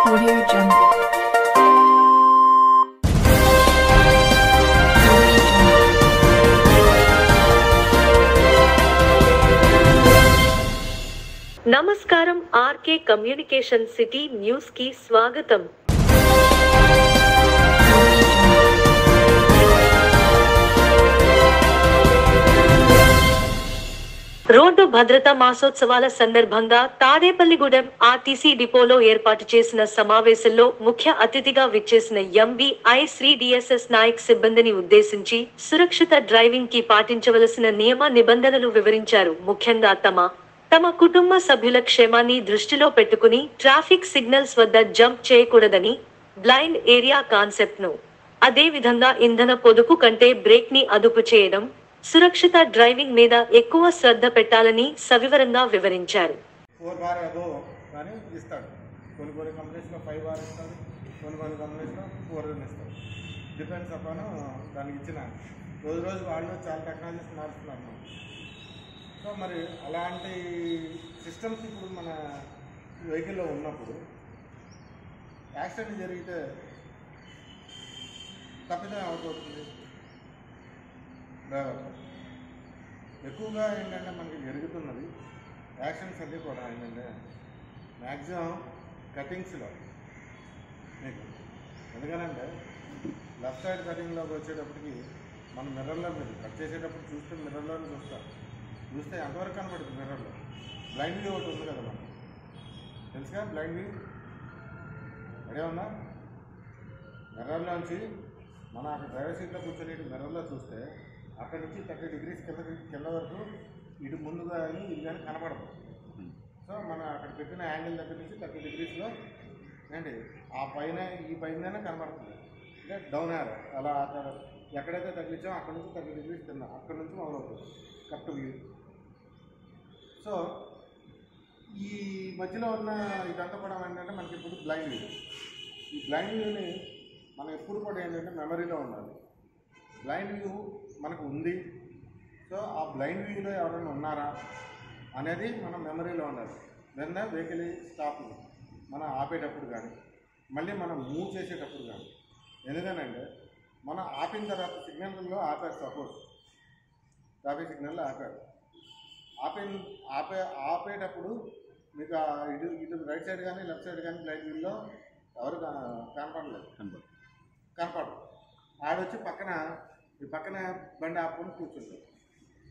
Audio Jungle. Audio Jungle. నమస్కారం RK communication city news కి స్వాగతం రోడ్డు భద్రతా మాసోత్సవాల సందర్భంగా తాడేపల్లిగూడెం ఆర్టీసీ డిపోలో ఏర్పాటు చేసిన సమావేశంలో ముఖ్య అతిథిగా విచ్చేసిన ఎంబీఐ శ్రీ డిఎస్ఎస్ నాయక్ సిబ్బందిని ఉద్దేశించి సురక్షిత డ్రైవింగ్కి పాటించవలసిన నియమ నిబంధనలు వివరించారు. ముఖ్యంగా తమ తమ కుటుంబ సభ్యుల క్షేమాన్ని దృష్టిలో పెట్టుకుని ట్రాఫిక్ సిగ్నల్స్ వద్ద జంప్ చేయకూడదని బ్లైండ్ ఏరియా కాన్సెప్ట్ను అదేవిధంగా ఇంధన పొదుపు కంటే బ్రేక్ని అదుపు చేయడం సురక్షిత డ్రైవింగ్ మీద ఎక్కువ శ్రద్ధ పెట్టాలని సవివరంగా వివరించారు. ఫోర్ బార్ కానీ ఇస్తాడు. కొన్ని కొన్ని కంపెనీస్లో ఫైవ్ బార్ ఇస్తాడు. కొన్ని కొన్ని కంపెనీస్లో ఫోర్ ఇస్తాడు. డిపెండ్స్ అపాన్ దానికి ఇచ్చిన రోజు రోజు వాళ్ళు చాలా టెక్నాలజీస్ మారుస్తున్నారు. సో మరి అలాంటి సిస్టమ్స్ ఇప్పుడు మన వెహికల్లో ఉన్నప్పుడు యాక్సిడెంట్ జరిగితే తప్పిదం అవుతుంది ఎక్కువగా ఏంటంటే మనకి జరుగుతున్నది యాక్షన్స్ అన్నీ కూడా ఏంటంటే మ్యాక్సిమం కటింగ్స్లో మీకు ఎందుకనంటే లెఫ్ట్ సైడ్ కటింగ్లోకి వచ్చేటప్పటికి మన మిర్రర్లో మీరు కట్ చేసేటప్పుడు చూస్తే మిర్రర్లో చూస్తారు. చూస్తే ఎంతవరకు కనపడుతుంది మిర్రర్లో? బ్లైండ్ వ్యూ ఒకటి ఉంది కదా మనకి. తెలుసుగా బ్లైండ్ వ్యూ? అడే ఉందా? మిర్రర్లోంచి మన అక్కడ డ్రైవర్ సీట్లో కూర్చొని మిర్రర్లో చూస్తే అక్కడ నుంచి థర్టీ డిగ్రీస్ కింద కింద వరకు ఇటు ముందుగా కానీ ఇది కానీ కనపడదు సో మన అక్కడ పెట్టిన యాంగిల్ దగ్గర నుంచి థర్టీ డిగ్రీస్లో ఏంటి ఆ పైన ఈ పైన కనపడుతుంది అంటే డౌన్ యార్ అలా అక్కడ ఎక్కడైతే తగిలించామో అక్కడ నుంచి థర్టీ డిగ్రీస్ కింద అక్కడ నుంచి మొదలవుతుంది. కరెక్ట్ వ్యూ సో ఈ మధ్యలో ఉన్న ఇదంతా కూడా ఏంటంటే మనకి ఇప్పుడు బ్లైండ్ వ్యూ ఈ బ్లైండ్ వ్యూని మనం ఎప్పుడు కూడా ఏంటంటే మెమరీలో ఉండాలి. బ్లైండ్ వ్యూ మనకు ఉంది సో ఆ బ్లైండ్ వ్యూలో ఎవరైనా ఉన్నారా అనేది మన మెమరీలో ఉండాలి. వెన్ ద వెహికల్ స్టాప్ మనం ఆపేటప్పుడు కానీ మళ్ళీ మనం మూవ్ చేసేటప్పుడు కానీ ఎందుకనంటే మనం ఆపిన తర్వాత సిగ్నల్లో ఆపారు సపోజ్ ట్రాఫిక్ సిగ్నల్లో ఆపారు. ఆపే ఆపే ఆపేటప్పుడు మీకు ఇటు ఇటు రైట్ సైడ్ కానీ లెఫ్ట్ సైడ్ కానీ బ్లైండ్ వ్యూలో ఎవరు కనపడలేదు. కనపడదు. ఆడొచ్చి పక్కన ఈ పక్కన బండి ఆపుకొని కూర్చుంటాం.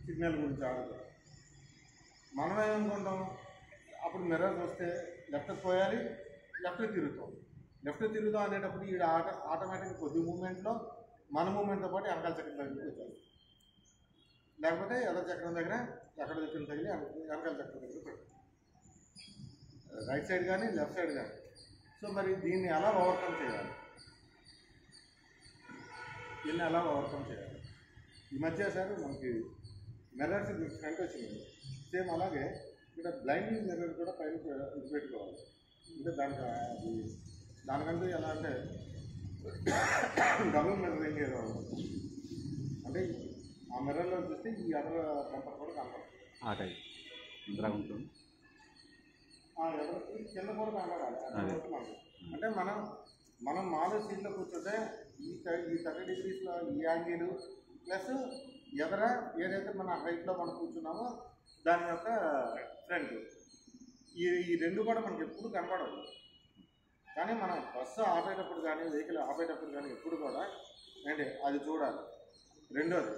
సిగ్నల్ గురించి ఆడుతాం మనం ఏమనుకుంటాం? అప్పుడు మిర్రర్ వస్తే లెఫ్ట్ పోయాలి లెఫ్ట్ తిరుగుతాం. లెఫ్ట్ తిరుగుతాం అనేటప్పుడు ఈ ఆట ఆటోమేటిక్గా కొద్ది మూమెంట్లో మన మూమెంట్తో పాటు వెనకాల చక్రం దగ్గరికి వచ్చాలి లేకపోతే ఎర్ర చక్రం దగ్గర ఎక్కడ చక్రం తగిలి వెనక- వెనకాల చక్రం దగ్గర పెట్టాలి రైట్ సైడ్ కానీ లెఫ్ట్ సైడ్ కానీ సో మరి దీన్ని ఎలా ఓవర్కమ్ చేయాలి? దీన్ని ఎలా ఓవర్కమ్ చేయాలి ఈ మధ్య సార్ మనకి మిర్రర్స్ మీకు ఫ్రంట్ వచ్చింది సేమ్ అలాగే ఇక్కడ బ్లైండ్ మిర్రర్ కూడా పైన పె- ఇది పెట్టుకోవాలి అంటే దానికి అది దానికంటూ ఎలా అంటే డబుల్ మిర్రరింగ్ ఏదో ఉంటుంది. అంటే ఆ మిర్రర్లో చూస్తే ఈ అదర్ టెంపర్ కూడా కనపడుతుంది ఆ టైప్ ఇందిరా ఉంటుంది ఆ ఎవరికి కింద కూడా కనపడాలి అది వరకు మనకి. అంటే మనం మనం మామూలు సీట్లో కూర్చుంటే ఈ ఈ థర్టీ డిగ్రీస్లో ఈ యాంగిల్ ప్లస్ ఎవర ఏదైతే మన హైట్లో మనం కూర్చున్నామో దాని యొక్క ఫ్రంట్. ఈ ఈ రెండు కూడా మనకి ఎప్పుడు కనపడవు. కానీ మనం బస్సు ఆపేటప్పుడు కానీ వెహికల్ ఆపేటప్పుడు కానీ ఎప్పుడు కూడా ఏంటి అది చూడాలి. రెండోది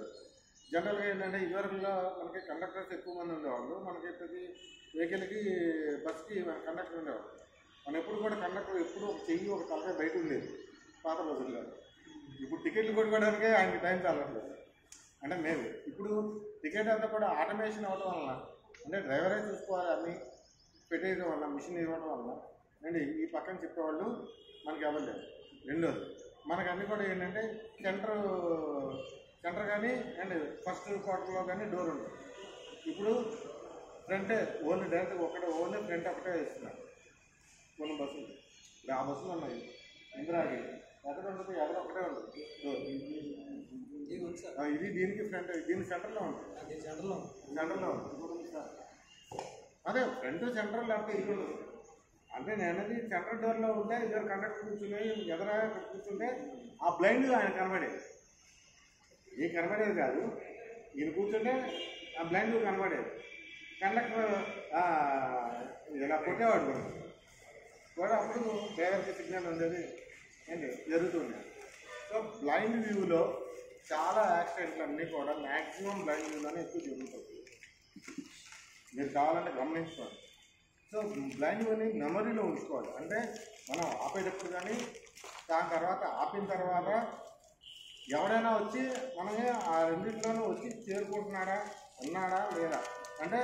జనరల్గా ఏంటంటే ఇదివరకులో మనకి కండక్టర్స్ ఎక్కువ మంది ఉండేవాళ్ళు. మనకి ప్రతి వెహికల్కి బస్కి కండక్టర్ ఉండేవాళ్ళు. మనం ఎప్పుడు కూడా కండక్టర్ ఎప్పుడు ఒక చెయ్యి ఒక తలకాయ బయట ఉండేది. పాత రోజుల్లో ఇప్పుడు టికెట్లు కొట్టుకోవడానికే ఆయనకి టైం చాలట్లేదు. అంటే మేము ఇప్పుడు టికెట్ అంతా కూడా ఆటోమేషన్ అవ్వడం వలన అంటే డ్రైవరే చూసుకోవాలి అని పెట్టేయడం వల్ల మిషన్ ఇవ్వడం వల్ల అండి ఈ పక్కన చెప్పేవాళ్ళు మనకి అవ్వలేదు రెండోది మనకు అన్నీ కూడా ఏంటంటే సెంటర్ సెంటర్ కానీ అండ్ ఫస్ట్ క్వార్టర్లో కానీ డోర్ ఉంటుంది ఇప్పుడు ఫ్రంటే ఓన్లీ డైరెక్ట్ ఒకటే ఓన్లీ ఫ్రంట్ ఒకటే ఇస్తున్నారు. కొన్ని బస్సులు. ఇప్పుడు ఆ బస్సులు ఉన్నాయి. ఇందిరాకి ఇది దీనికి ఫ్రంట్ దీని సెంటర్లో ఉంటుంది సెంటర్లో ఉంది. అదే ఫ్రంట్ సెంటర్ లేకపోతే ఇది ఉండదు అంటే నేను అనేది సెంటర్ డోర్లో ఉంటే ఇద్దరు కండక్టర్ కూర్చుని ఎదర కూర్చుంటే ఆ బ్లైండ్ ఆయన కనబడేది. ఏ కనబడేది కాదు. ఈయన కూర్చుంటే ఆ బ్లైండ్ కనబడేది. కండక్టర్ ఇలా కొట్టేవాడు కూడా. కూడా అప్పుడు డ్రైవర్కి సిగ్నల్ ఉండేది. ఏంటి? జరుగుతుంది. సో బ్లైండ్ వ్యూలో చాలా యాక్సిడెంట్లు అన్నీ కూడా మ్యాక్సిమం బ్లైండ్ వ్యూలోనే ఎక్కువ జరుగుతుంది మీరు కావాలంటే గమనించుకోండి. సో బ్లైండ్ వ్యూని మెమరీలో ఉంచుకోవాలి. అంటే మనం ఆపేటప్పుడు కానీ దాని తర్వాత ఆపిన తర్వాత ఎవడైనా వచ్చి మనమే ఆ రెండింటిలోనూ వచ్చి చేరుకుంటున్నాడా ఉన్నాడా లేదా? అంటే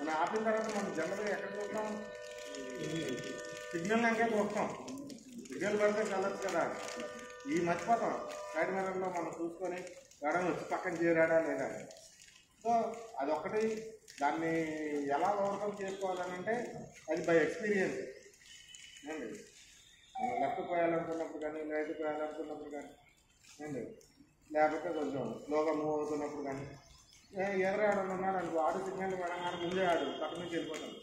మనం ఆపిన తర్వాత మనం జనరల్గా ఎక్కడ చూస్తాం? సిగ్నల్ అంకే చూస్తాం. సిగ్నల్ పడితే కలర్స్ కదా. ఈ మర్చిపోతాం సైడ్ మిర్రర్లో మనం చూసుకొని ఎవడైనా వచ్చి పక్కన చేరాడా లేదా? సో అదొకటి. దాన్ని ఎలా ఓవర్కమ్ చేసుకోవాలని అంటే అది బై ఎక్స్పీరియన్స్. అండి మనం లెఫ్ట్ పోయాలనుకున్నప్పుడు కానీ రైట్ పోయాలనుకున్నప్పుడు కానీ అండి లేకపోతే కొంచెం స్లోగా మూవ్ అవుతున్నప్పుడు కానీ. ఎదురాడని ఉన్నాడు అనుకో ఆడు సిగ్నల్ పడగానే ముందే ఆడు పక్క నుంచి వెళ్ళిపోతాడు.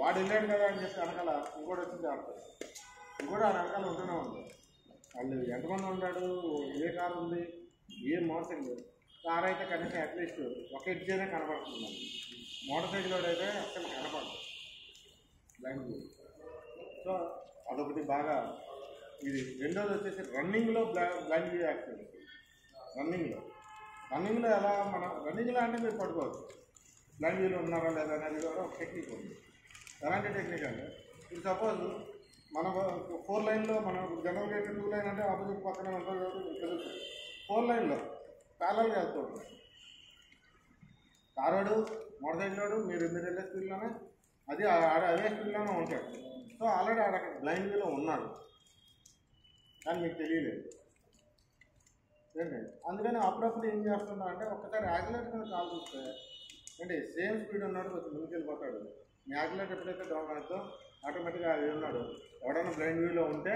వాడు వెళ్ళాడు కదా అని చెప్పి అనగల ఇంకోటి వచ్చింది ఆడతాడు కూడా ఆ వెనకాల ఉంటూనే ఉంటాడు వాళ్ళు ఎంతమంది ఉంటాడు ఏ కారు ఉంది? ఏ మోటార్ సైకిల్ కార్ అయితే కనీసం అట్లీస్ట్ ఒక ఎడ్జైనా కనపడుతుంది మోటార్ సైకిల్ అయితే అసలు కనపడదు. Blind view. సో అదొకటి బాగా ఇది. రెండోది వచ్చేసి రన్నింగ్లో బ్లా బ్లైండ్ వ్యూ యాక్సిడెంట్ రన్నింగ్లో రన్నింగ్లో ఎలా మన రన్నింగ్లో అంటే మీరు పడుకోవచ్చు. బ్లైండ్ వ్యూలో ఉన్నారా లేదా అనేది కూడా ఒక టెక్నిక్ ఉంది. ఎలాంటి టెక్నిక్ అంటే ఇప్పుడు సపోజ్ మన ఫోర్ లైన్లో మనం జనరల్గా అయితే టూ లైన్ అంటే ఆపోజిట్ పక్కనే ఉంటుంది కాబట్టి తెలుస్తుంది ఫోర్ లైన్లో ప్యారల్గా వెళ్తూ ఉంటుంది కారోడు మోటార్ మీరు మీరు వెళ్ళే స్పీడ్లోనే అది అదే స్పీడ్లోనే ఉంటాడు. సో ఆల్రెడీ ఆడ బ్లైండ్ ఉన్నాడు. కానీ మీకు తెలియలేదు. ఏంటి? అందుకని అప్పుడప్పుడు ఏం చేస్తున్నా అంటే ఒక్కసారి యాక్యులేటర్ మీద కాల్ చూస్తే అంటే సేమ్ స్పీడ్ ఉన్నాడు కొంచెం ముందుకు వెళ్ళిపోతాడు మీ యాక్యులేటర్ ఎప్పుడైతే డౌన్ అవుతుందో ఆటోమేటిక్గా అది ఉన్నాడు ఎవడన్నా బ్లైండ్ వ్యూలో ఉంటే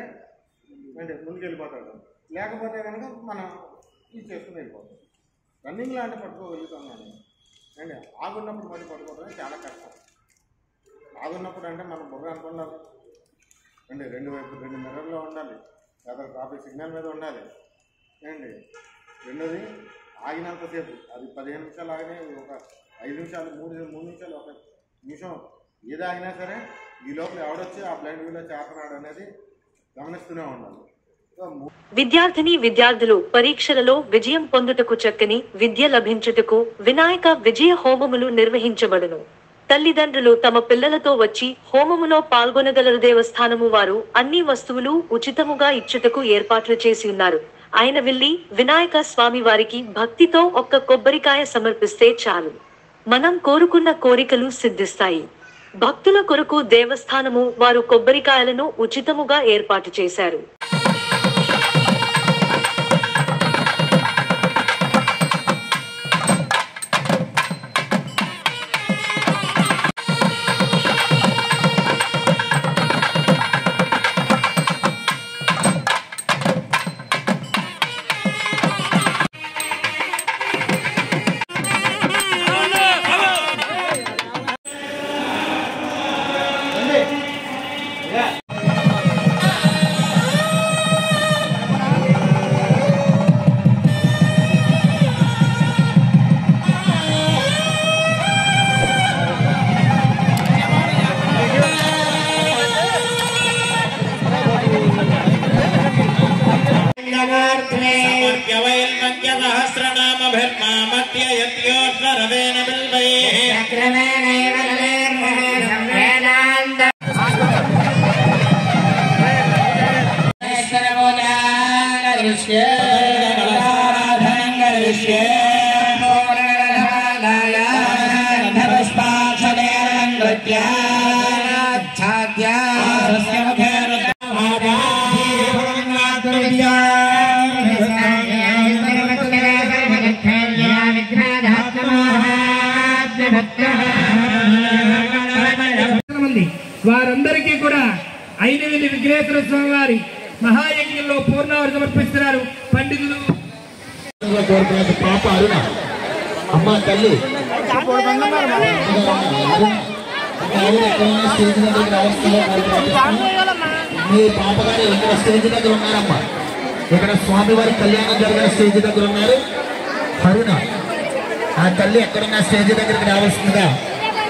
అంటే ముందుకు వెళ్ళిపోతాడు. లేకపోతే కనుక మనం ఇది చేసుకుని వెళ్ళిపోతాం రన్నింగ్ లాంటి పట్టుకోగలుగుతాం కానీ అండి ఆగున్నప్పుడు మరి పట్టుకోవడం చాలా కష్టం. ఆగున్నప్పుడు అంటే మనం బుర్ర అనుకున్నారు అండి రెండు వైపు రెండు మిర్రర్లో ఉండాలి. లేదా ట్రాఫిక్ సిగ్నల్ మీద ఉండాలి. ఏండి రెండోది ఆగినంతసేపు అది పదిహేను నిమిషాలు ఆగినాయి ఒక ఐదు నిమిషాలు మూడు మూడు నిమిషాలు ఒక నిమిషం ఏది ఆగినా సరే ఈ లోపల ఎవడొచ్చి ఆ బ్లైండ్ వ్యూలో చేస్తున్నాడు అనేది గమనిస్తూనే ఉండాలి. విద్యార్థిని విద్యార్థులు పరీక్షలలో విజయం పొందుటకు చక్కని విద్య లభించుటకు వినాయక విజయ హోమములు నిర్వహించబడును. తల్లిదండ్రులు తమ పిల్లలతో వచ్చి హోమములో పాల్గొనగలరు దేవస్థానము వారు అన్ని వస్తువులు ఉచితముగా ఇచ్చుటకు ఏర్పాట్లు చేసి ఉన్నారు. ఆయన వెళ్ళి వినాయక స్వామి వారికి భక్తితో ఒక్క కొబ్బరికాయ సమర్పిస్తే చాలు. మనం కోరుకున్న కోరికలు సిద్ధిస్తాయి. భక్తుల కొరకు దేవస్థానము వారు కొబ్బరికాయలను ఉచితముగా ఏర్పాటు చేశారు. समर्प्यवैर्मद्यसहस्रनामभिर्मामद्य यत्योद्धरवेण बिल्वैः వారందరికీ కూడా ఐదవిధి విఘ్నేశ్వర స్వామి వారి మహాయజ్ఞంలో పూర్ణావరి సమర్పిస్తున్నారు. పండితులు పాప అరుణ అమ్మ తల్లి. ఇంకా ఆవిడ ఎక్కడైనా స్టేజ్ దగ్గరికి రావాల్సిందిగా కోరుతున్నాం. మీ పాపగారు ఇక్కడ స్టేజ్ దగ్గర ఉన్నారమ్మా. ఇక్కడ స్వామివారి కళ్యాణం జరిగిన స్టేజ్ దగ్గర ఉన్నారు. అరుణ ఆ తల్లి ఎక్కడున్న స్టేజ్ దగ్గరికి రావాల్సిందిగా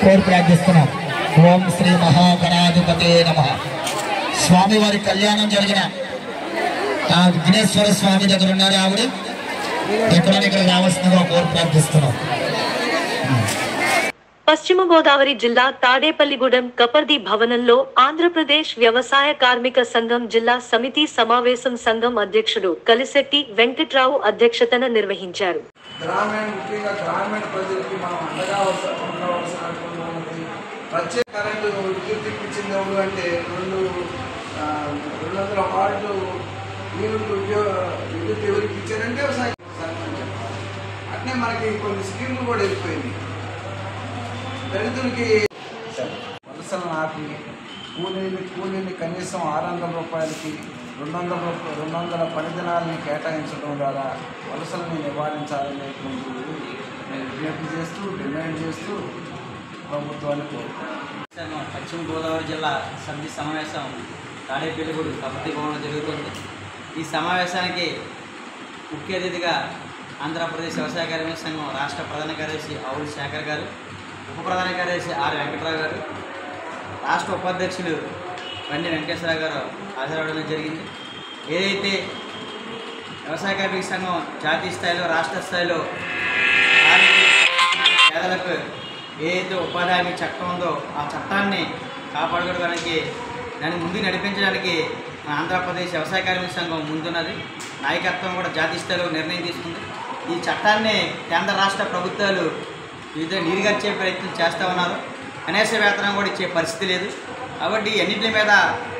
కోరి ప్రార్థిస్తున్నాం. ఓం శ్రీ మహాగణాధిపతే నమ. స్వామివారి కళ్యాణం జరిగిన ఆ విఘ్నేశ్వర స్వామి దగ్గర ఉన్నారు ఆవిడ. ఎక్కడైనా ఇక్కడ రావాల్సిందిగా కోరి ప్రార్థిస్తున్నాం. పశ్చిమ గోదావరి జిల్లా తాడేపల్లిగూడెం కపర్ది భవనంలో ఆంధ్రప్రదేశ్ వ్యవసాయ కార్మిక సంఘం జిల్లా సమితి సమావేశం సంఘం అధ్యక్షుడు కలిశెట్టి వెంకట్రావు అధ్యక్షతన నిర్వహించారు. గ్రామీణ ముఖ్యంగా గ్రామీణ ప్రజలకి మనం అండగా ప్రత్యేక కరెంటు విద్యుత్ ఇప్పించింది ఎవరు అంటే రెండు రెండు వందల వార్డు యూనిట్లు ఉద్యోగ విద్యుత్ ఎవరికి ఇచ్చారంటే వ్యవసాయ అట్నే మనకి కొన్ని స్కీములు కూడా వెళ్ళిపోయింది దళితులకి వలసలు నాపి కూలీని కూలీని కనీసం ఆరు వందల రూపాయలకి రెండు వందల రెండు వందల పని దినాలని కేటాయించడం ద్వారా వలసలని నివారించాలనేటువంటి నేను విజ్ఞప్తి చేస్తూ డిమాండ్ చేస్తూ ప్రభుత్వాన్ని కోరుతాను సంఘం పశ్చిమ గోదావరి జిల్లా సమితి సమావేశం తాడేపల్లిగూడు కబడ్డీ భవన్లో జరుగుతుంది. ఈ సమావేశానికి ముఖ్య అతిథిగా ఆంధ్రప్రదేశ్ వ్యవసాయ కార్మిక సంఘం రాష్ట్ర ప్రధాన కార్యదర్శి ఆవుల శేఖర్ గారు ఉప ప్రధాన కార్యదర్శి ఆర్ వెంకట్రావు గారు రాష్ట్ర ఉపాధ్యక్షులు బండి వెంకటేశ్వరరావు గారు హాజరవడం జరిగింది. ఏదైతే వ్యవసాయ కార్మిక సంఘం జాతీయ స్థాయిలో రాష్ట్ర స్థాయిలో పేదలకు ఏదైతే ఉపాధి హామీ చట్టం ఉందో ఆ చట్టాన్ని కాపాడుకోవడానికి దాన్ని ముందు నడిపించడానికి మన ఆంధ్రప్రదేశ్ వ్యవసాయ కార్మిక సంఘం ముందున్నది. నాయకత్వం కూడా జాతీయ స్థాయిలో నిర్ణయం తీసుకుంది. ఈ చట్టాన్ని కేంద్ర రాష్ట్ర ప్రభుత్వాలు వివిధ నీరుగర్చే ప్రయత్నం చేస్తూ ఉన్నారు. కనీస వేతనం కూడా ఇచ్చే పరిస్థితి లేదు. కాబట్టి అన్నింటి మీద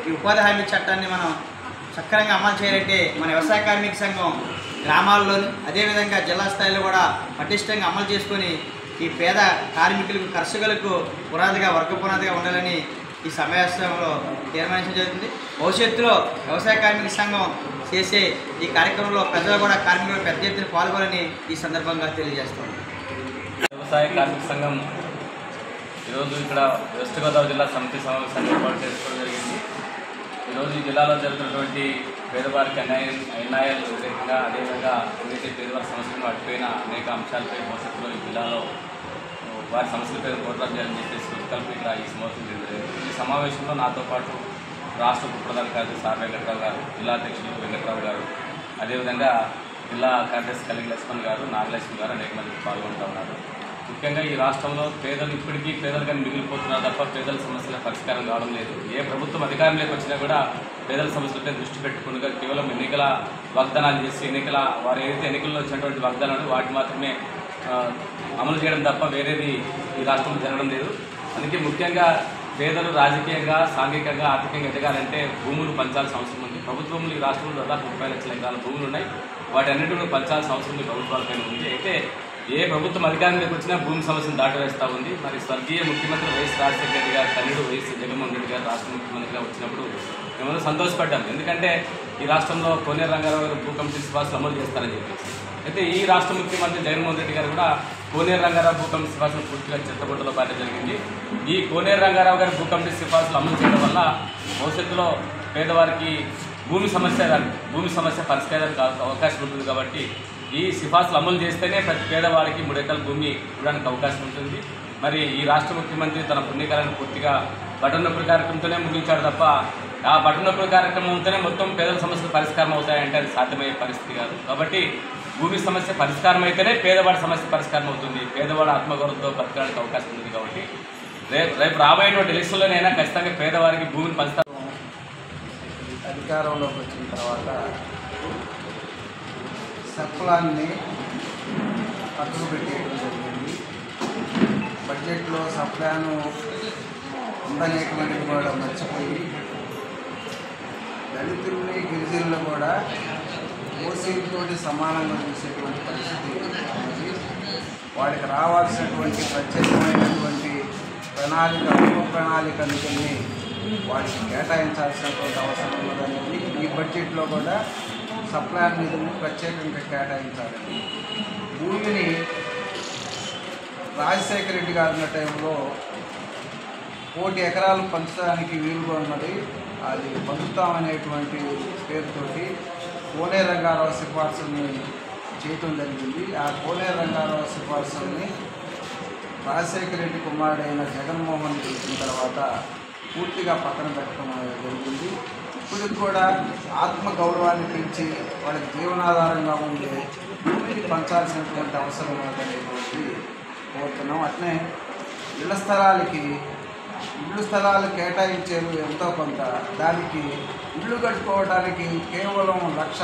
ఈ ఉపాధి హామీ చట్టాన్ని మనం సక్రంగా అమలు చేయాలంటే మన వ్యవసాయ కార్మిక సంఘం గ్రామాల్లోని అదేవిధంగా జిల్లా స్థాయిలో కూడా పటిష్టంగా అమలు చేసుకొని ఈ పేద కార్మికులకు కర్షకులకు పునాదిగా వర్గ పునాదిగా ఉండాలని ఈ సమావేశంలో తీర్మానించడం జరుగుతుంది. భవిష్యత్తులో వ్యవసాయ కార్మిక సంఘం చేసే ఈ కార్యక్రమంలో ప్రజలు కూడా కార్మికులు పెద్ద ఎత్తున పాల్గొనని ఈ సందర్భంగా తెలియజేస్తాం. వ్యవసాయ కార్మిక సంఘం ఈరోజు ఇక్కడ వెస్ట్ గోదావరి జిల్లా సమితి సమావేశాన్ని ఏర్పాటు చేసుకోవడం జరిగింది. ఈరోజు ఈ జిల్లాలో జరుగుతున్నటువంటి పేదవారికి అన్యాయం అన్యాయాలు వ్యతిరేకంగా అదేవిధంగా ఏదైతే పేదవారి సమస్యలను అడిపోయిన అనేక అంశాలపై భవిష్యత్తులో ఈ జిల్లాలో వారి సమస్యలపై పోరాటం చేయాలని చెప్పేసి కలిపి ఇక్కడ ఈ సమావేశం జరిగింది. ఈ సమావేశంలో నాతో పాటు రాష్ట్ర ఉప ప్రధాన కార్యదర్శి సార్ వెంకట్రావు గారు జిల్లా అధ్యక్షులు వెంకట్రావు గారు అదేవిధంగా జిల్లా కార్యదర్శి కలిగి లక్ష్మణ్ గారు నాగలక్ష్మి గారు అనేక మంది పాల్గొంటూ ఉన్నారు. ముఖ్యంగా ఈ రాష్ట్రంలో పేదలు ఇప్పటికీ పేదలుగా మిగిలిపోతున్నారు తప్ప పేదల సమస్యల పరిష్కారం కావడం లేదు. ఏ ప్రభుత్వం అధికారంలోకి వచ్చినా కూడా పేదల సమస్యలపై దృష్టి పెట్టుకుని కేవలం ఎన్నికల వాగ్దానాలు చేసి ఎన్నికల వారు ఏదైతే ఎన్నికల్లో వచ్చినటువంటి వాగ్దానాలు వాటి మాత్రమే అమలు చేయడం తప్ప వేరేది ఈ రాష్ట్రంలో జరగడం లేదు. అందుకే ముఖ్యంగా పేదలు రాజకీయంగా సాంఘికంగా ఆర్థికంగా ఎదగాలంటే భూములు పంచాల్సిన అవసరం ఉంది. ప్రభుత్వం ఈ రాష్ట్రంలో దాదాపు ముప్పై లక్షల ఎకరాల భూములు ఉన్నాయి. వాటి అన్నింటిలో పంచాల్సిన అవసరం ఉంది ప్రభుత్వాలపైన ఉంది. అయితే ఏ ప్రభుత్వం అధికారంలోకి వచ్చినా భూమి సమస్యను దాటవేస్తూ ఉంది. మరి స్వర్గీయ ముఖ్యమంత్రి వైఎస్ రాజశేఖర రెడ్డి గారు తల్లిడు వైఎస్ జగన్మోహన్ రెడ్డి గారు రాష్ట్ర ముఖ్యమంత్రిగా వచ్చినప్పుడు మేము సంతోషపడ్డాం. ఎందుకంటే ఈ రాష్ట్రంలో కోనేరు రంగారావు గారు భూ కమిటీ సిఫార్సులు అమలు చేస్తారని చెప్పేసి. అయితే ఈ రాష్ట్ర ముఖ్యమంత్రి జగన్మోహన్ రెడ్డి గారు కూడా కోనేరు రంగారావు భూ కమిటీ సిఫార్సులు పూర్తిగా చిత్తబుట్టలో పాట జరిగింది. ఈ కోనేరు రంగారావు గారి భూ కమిటీ సిఫార్సులు అమలు చేయడం వల్ల భవిష్యత్తులో పేదవారికి భూమి సమస్య భూమి సమస్య పరిష్కారం అవకాశం ఉంటుంది కాబట్టి ఈ సిఫార్సులు అమలు చేస్తేనే ప్రతి పేదవాడికి మూడు ఎకరాల భూమి ఇవ్వడానికి అవకాశం ఉంటుంది. మరి ఈ రాష్ట్ర ముఖ్యమంత్రి తన పుణ్యకాలను పూర్తిగా బటన్ నొప్పుల కార్యక్రమంతోనే ముగించాడు తప్ప ఆ బటన్ నొప్పుల కార్యక్రమంతోనే మొత్తం పేదల సమస్యలు పరిష్కారం అవుతాయంటే అది సాధ్యమయ్యే పరిస్థితి కాదు. కాబట్టి భూమి సమస్య పరిష్కారం అయితేనే పేదవాడి సమస్య పరిష్కారం అవుతుంది. పేదవాడు ఆత్మగౌరవంతో బతకడానికి అవకాశం ఉంది కాబట్టి రేపు రేపు రాబోయేటువంటి ఎలక్షన్లోనైనా ఖచ్చితంగా పేదవారికి భూమిని పంచుతారు. అధికారంలోకి వచ్చిన తర్వాత సప్లాన్ని పక్కకు పెట్టేయడం జరిగింది. బడ్జెట్లో సప్లాను ఉండనేటువంటిది కూడా మర్చిపోయి దళితుల్ని గిరిజనులు కూడా ఓసీలతోటి సమానంగా చూసేటువంటి పరిస్థితి వాడికి రావాల్సినటువంటి ప్రత్యేకమైనటువంటి ప్రణాళిక ఉప ప్రణాళిక నిధుల్ని వాటికి కేటాయించాల్సినటువంటి అవసరం ఉన్నదని ఈ బడ్జెట్లో కూడా సప్లై నిధులను ప్రత్యేకంగా కేటాయించాలని భూమిని రాజశేఖర రెడ్డి గారు ఉన్న టైంలో కోటి ఎకరాలు పంచడానికి వీలుగా ఉన్నది. అది పంచుతామనేటువంటి పేరుతోటి కోనే రంగారావు సిఫార్సుని చేయటం జరిగింది. ఆ కోనే రంగారావు సిఫార్సుల్ని రాజశేఖర రెడ్డి కుమారుడైన జగన్మోహన్ చేసిన తర్వాత పూర్తిగా పక్కన పెట్టడం అనేది జరుగుతుంది. ఇప్పటికి కూడా ఆత్మ గౌరవాన్ని పెంచి వాళ్ళకి జీవనాధారంగా ఉండే భూమిని పంచాల్సినటువంటి అవసరం ఉన్నదనేటువంటి కోరుతున్నాం. అట్నే ఇళ్ళ స్థలాలకి ఇళ్ళు స్థలాలు కేటాయించేది ఎంతో కొంత. దానికి ఇల్లు కట్టుకోవడానికి కేవలం లక్ష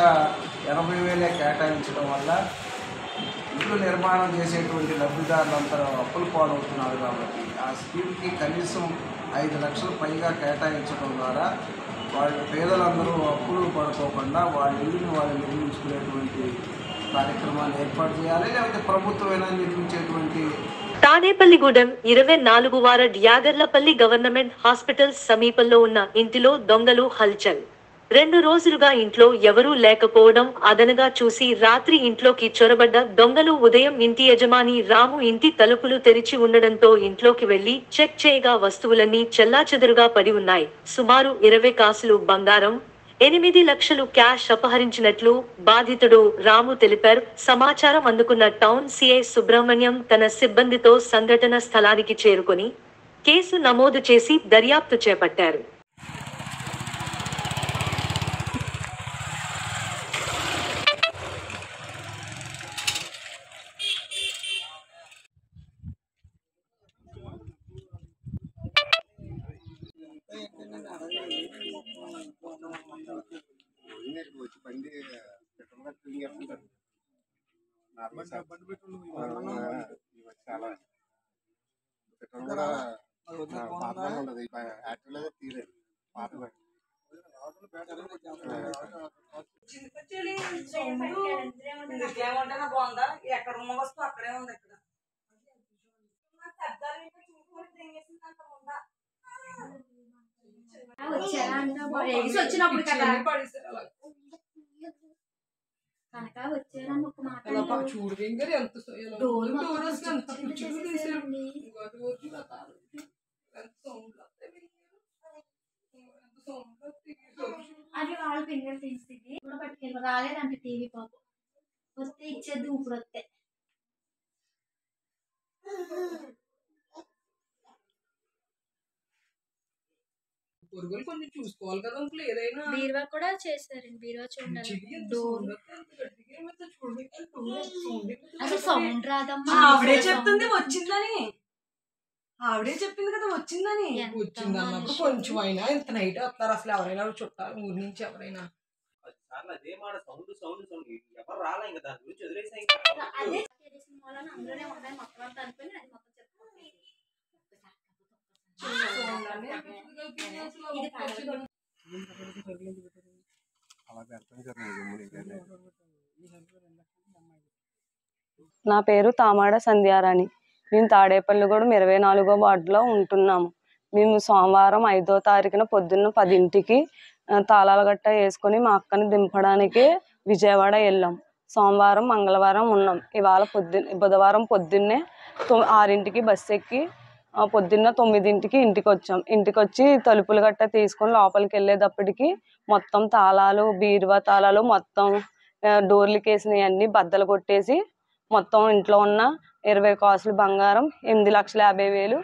ఎనభై వేలే కేటాయించడం వల్ల ఇల్లు నిర్మాణం చేసేటువంటి లబ్ధిదారులందరూ అప్పులు పాలవుతున్నారు కాబట్టి ఆ స్కీమ్కి కనీసం ఐదు లక్షలు పైగా కేటాయించడం ద్వారా వాళ్ళ పేదలందరూ అప్పులు పడుకోకుండా వాళ్ళ ఇల్లుని వాళ్ళు నిర్మించుకునేటువంటి కార్యక్రమాలు ఏర్పాటు చేయాలి లేకపోతే ప్రభుత్వమైనా నిర్మించేటువంటి తాడేపల్లిగూడెం ఇరవై నాలుగు వార యాగర్లపల్లి గవర్నమెంట్ హాస్పిటల్ సమీపంలో ఉన్న ఇంటిలో దొంగలు హల్చల్. రెండు రోజులుగా ఇంట్లో ఎవరూ లేకపోవడం అదనగా చూసి రాత్రి ఇంట్లోకి చొరబడ్డ దొంగలు ఉదయం ఇంటి యజమాని రాము ఇంటి తలుపులు తెరిచి ఉండడంతో ఇంట్లోకి వెళ్ళి చెక్ చేయగా వస్తువులన్నీ చెల్లాచెదురుగా పడి ఉన్నాయి. సుమారు ఇరవై కాసులు బంగారం ఎనిమిది లక్షలు క్యాష్ అపహరించినట్లు బాధితుడు రాము తెలిపారు. సమాచారం అందుకున్న టౌన్ సిఐ సుబ్రహ్మణ్యం తన సిబ్బందితో సంఘటన స్థలానికి చేరుకొని కేసు నమోదు చేసి దర్యాప్తు చేపట్టారు వచ్చి బండి పెట్రోల్గా క్లీన్ చేస్తుంటారు నార్మల్ బండి పెట్రోల్ చాలా పెట్రోల్ కూడా ఉండదు. యాక్చువల్ ఇంకేమంటేనా బాగుందా? ఎక్కడ ఉన్న వస్తువు అక్కడే ఉంది ఇక్కడ. వచ్చినప్పుడు కదా. కనుక వచ్చారని ఒక మాట చూడు వెంకర్ ఎంత వస్తాయి. అది వాళ్ళ ఫింగర్ తీసింది కూడా పట్టుకెళ్ళి రాలేదంట టీవీ పాపం. వస్తే ఇచ్చేది ఇప్పుడు వస్తే కొంచెం చూసుకోవాలి కదా అంకుల్ ఏదైనా బీరువా కూడా చేశారండి బీరువా చూడాలి డోర్ చూడండి. అసలు. సౌండ్ రాదమ్మా ఆవిడే చెప్తుంది. వచ్చిందని ఆవిడే చెప్పింది కదా వచ్చిందని వచ్చింది అన్నప్పుడు. కొంచెం అయినా ఇంత నైట్ వస్తారు అసలు ఎవరైనా చుట్టాలు ఊరి నుంచి ఎవరైనా అదే మాట సౌండ్ సౌండ్ సౌండ్ ఎవరు రాలే ఇంకా దాని గురించి వదిలేసాయి అదే తెలిసిన వాళ్ళని అందులోనే ఉన్నాయి మొత్తం అంతా అనుకుని అది మొత్తం చెప్పుకోండి ఇది పగలగొట్టు. అలా పెడతాం జరిగింది నా పేరు తామాడ సంధ్యారాణి. మేము తాడేపల్లిగూడెం ఇరవై నాలుగో వార్డులో ఉంటున్నాము. మేము సోమవారం ఐదో తారీఖున పొద్దున్న పదింటికి తాళాలు తాళాల గట్ట వేసుకొని మా అక్కని దింపడానికి విజయవాడ వెళ్ళాం. సోమవారం మంగళవారం ఉన్నాం. ఇవాళ పొద్దున్న బుధవారం పొద్దున్నే ఆరింటికి బస్సు ఎక్కి పొద్దున్న తొమ్మిదింటికి ఇంటికి వచ్చాం ఇంటికి వచ్చి తలుపులు గట్ట తీసుకొని లోపలికి వెళ్ళేటప్పటికి మొత్తం తాళాలు బీరువా తాళాలు మొత్తం డోర్లకి వేసినవి అన్నీ బద్దలు కొట్టేసి మొత్తం ఇంట్లో ఉన్న ఇరవై కాసులు బంగారం ఎనిమిది లక్షల యాభై వేలు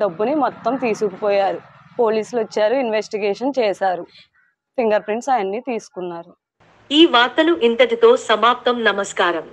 డబ్బుని మొత్తం తీసుకుపోయారు. పోలీసులు వచ్చారు ఇన్వెస్టిగేషన్ చేశారు. ఫింగర్ ప్రింట్స్ అవన్నీ తీసుకున్నారు. ఈ వార్తలు ఇంతటితో సమాప్తం. నమస్కారం.